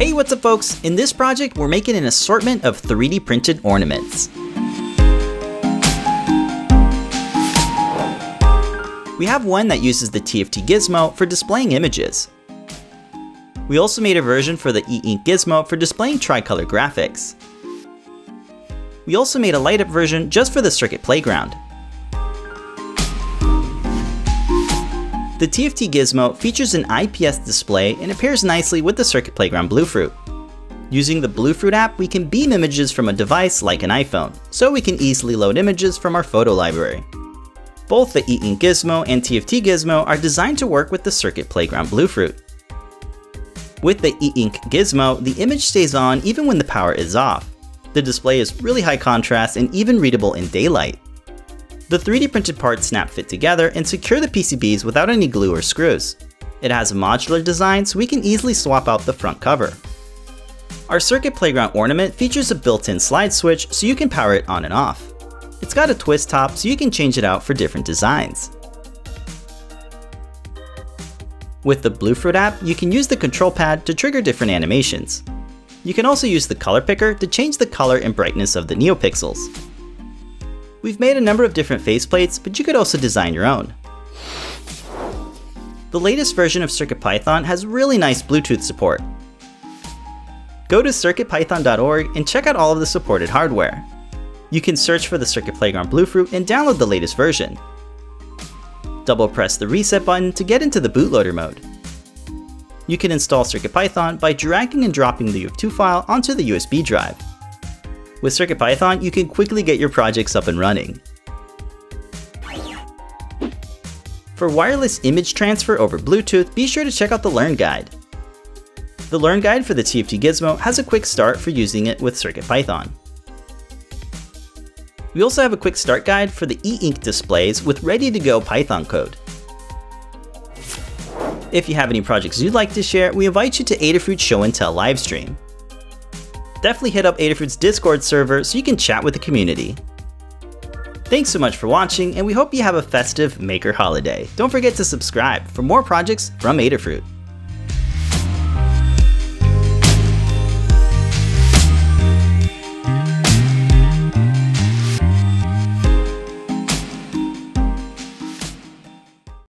Hey, what's up folks? In this project, we're making an assortment of 3D printed ornaments. We have one that uses the TFT gizmo for displaying images. We also made a version for the e-ink gizmo for displaying tricolor graphics. We also made a light up version just for the Circuit Playground. The TFT Gizmo features an IPS display and it pairs nicely with the Circuit Playground Bluefruit. Using the Bluefruit app, we can beam images from a device like an iPhone, so we can easily load images from our photo library. Both the E-Ink Gizmo and TFT Gizmo are designed to work with the Circuit Playground Bluefruit. With the E-Ink Gizmo, the image stays on even when the power is off. The display is really high contrast and even readable in daylight. The 3D printed parts snap fit together and secure the PCBs without any glue or screws. It has a modular design so we can easily swap out the front cover. Our Circuit Playground ornament features a built-in slide switch so you can power it on and off. It's got a twist top so you can change it out for different designs. With the Bluefruit app, you can use the control pad to trigger different animations. You can also use the color picker to change the color and brightness of the NeoPixels. We've made a number of different faceplates, but you could also design your own. The latest version of CircuitPython has really nice Bluetooth support. Go to circuitpython.org and check out all of the supported hardware. You can search for the Circuit Playground Bluefruit and download the latest version. Double press the reset button to get into the bootloader mode. You can install CircuitPython by dragging and dropping the UF2 file onto the USB drive. With CircuitPython, you can quickly get your projects up and running. For wireless image transfer over Bluetooth, be sure to check out the Learn Guide. The Learn Guide for the TFT Gizmo has a quick start for using it with CircuitPython. We also have a quick start guide for the e-ink displays with ready-to-go Python code. If you have any projects you'd like to share, we invite you to Adafruit's Show and Tell livestream definitely hit up Adafruit's Discord server so you can chat with the community. Thanks so much for watching, and we hope you have a festive Maker holiday. Don't forget to subscribe for more projects from Adafruit.